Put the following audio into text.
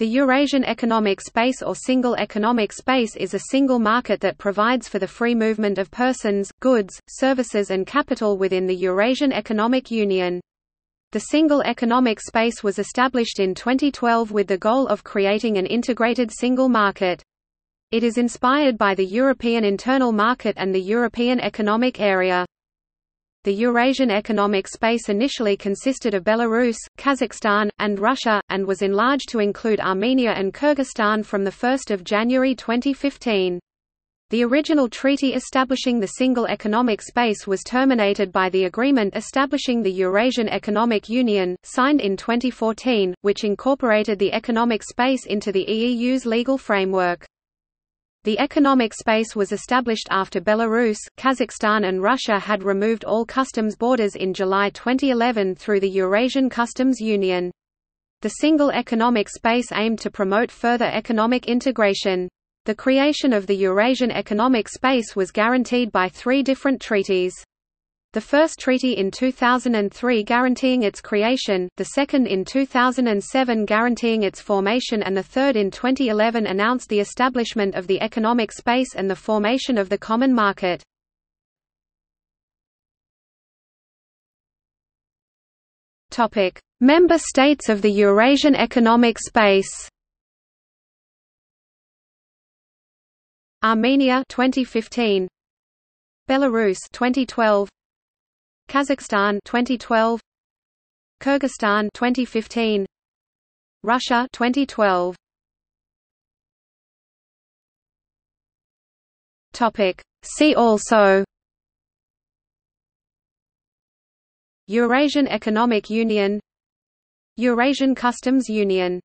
The Eurasian Economic Space or Single Economic Space is a single market that provides for the free movement of persons, goods, services and capital within the Eurasian Economic Union. The Single Economic Space was established in 2012 with the goal of creating an integrated single market. It is inspired by the European Internal Market and the European Economic Area. The Eurasian Economic Space initially consisted of Belarus, Kazakhstan, and Russia, and was enlarged to include Armenia and Kyrgyzstan from 1 January 2015. The original treaty establishing the single economic space was terminated by the agreement establishing the Eurasian Economic Union, signed in 2014, which incorporated the economic space into the EEU's legal framework. The economic space was established after Belarus, Kazakhstan and Russia had removed all customs borders in July 2011 through the Eurasian Customs Union. The single economic space aimed to promote further economic integration. The creation of the Eurasian economic space was guaranteed by three different treaties. The first treaty in 2003 guaranteeing its creation, the second in 2007 guaranteeing its formation and the third in 2011 announced the establishment of the economic space and the formation of the common market. Member states of the Eurasian Economic Space Armenia 2015 Belarus 2012 Kazakhstan 2012 Kyrgyzstan 2015 Russia 2012 Topic. See also Eurasian Economic Union Eurasian Customs Union